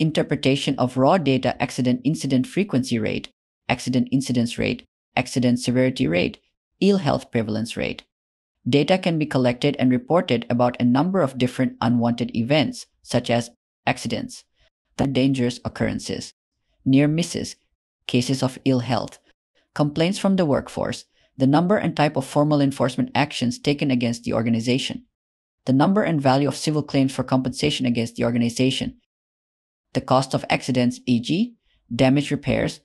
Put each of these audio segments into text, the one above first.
interpretation of raw data accident incident frequency rate, accident incidence rate, accident severity rate, ill health prevalence rate. Data can be collected and reported about a number of different unwanted events, such as accidents, the dangerous occurrences, near misses, cases of ill health, complaints from the workforce, the number and type of formal enforcement actions taken against the organization, the number and value of civil claims for compensation against the organization, the cost of accidents, e.g., damage repairs.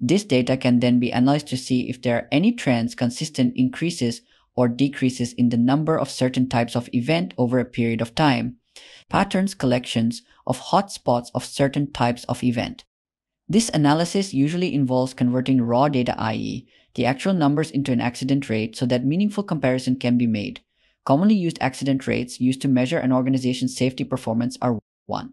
This data can then be analyzed to see if there are any trends consistent increases or decreases in the number of certain types of event over a period of time, patterns collections of hotspots of certain types of event. This analysis usually involves converting raw data i.e., the actual numbers into an accident rate so that meaningful comparison can be made. Commonly used accident rates used to measure an organization's safety performance are 1.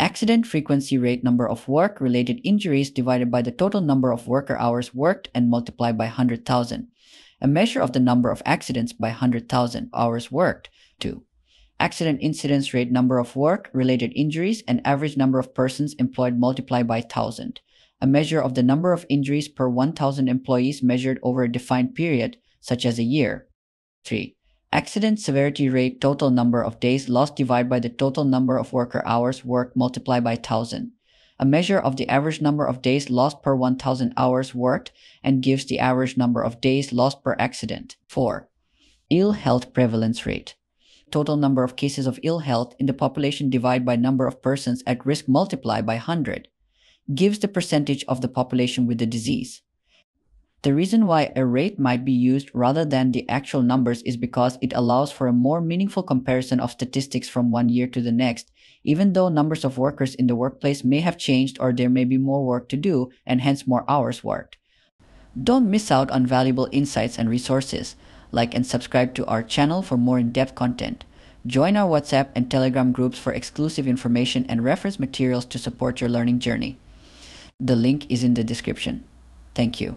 Accident frequency rate number of work related injuries divided by the total number of worker hours worked and multiplied by 100,000 a measure of the number of accidents by 100,000 hours worked. 2. Accident incidence rate number of work related injuries and average number of persons employed multiplied by 1000, a measure of the number of injuries per 1000 employees measured over a defined period, such as a year. 3. Accident severity rate total number of days lost divided by the total number of worker hours worked multiplied by 1000, a measure of the average number of days lost per 1000 hours worked and gives the average number of days lost per accident. 4. Ill health prevalence rate. Total number of cases of ill health in the population divided by number of persons at risk multiplied by 100 gives the percentage of the population with the disease. The reason why a rate might be used rather than the actual numbers is because it allows for a more meaningful comparison of statistics from one year to the next, even though numbers of workers in the workplace may have changed or there may be more work to do and hence more hours worked. Don't miss out on valuable insights and resources. Like and subscribe to our channel for more in-depth content. Join our WhatsApp and Telegram groups for exclusive information and reference materials to support your learning journey. The link is in the description. Thank you.